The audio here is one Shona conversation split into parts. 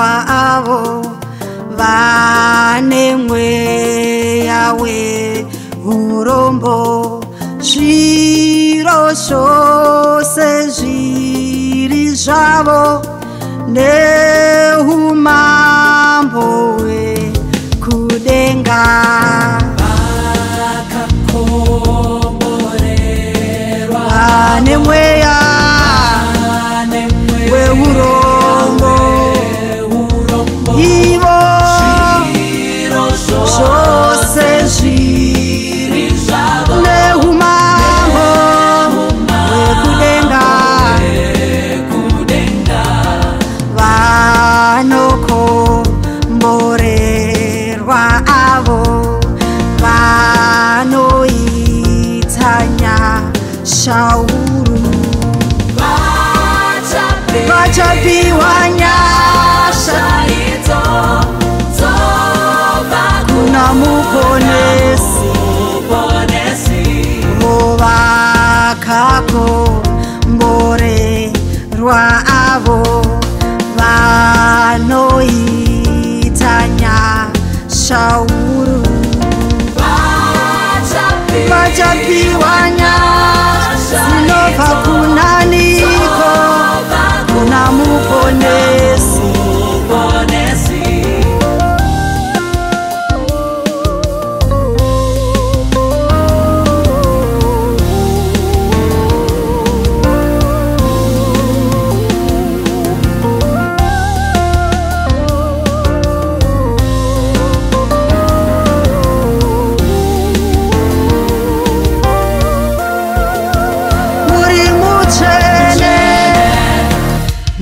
kwa avo vane mweya weurombo zviro zvose zviri zvavo ne tsauru vachapiwa nyasha kuna muponesi muvakako mborerwa avo vanoita nyashauru vachapiwa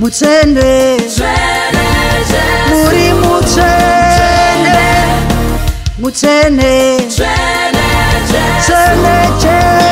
mutsvene muri mutsvene mutsvene tsvene tsvene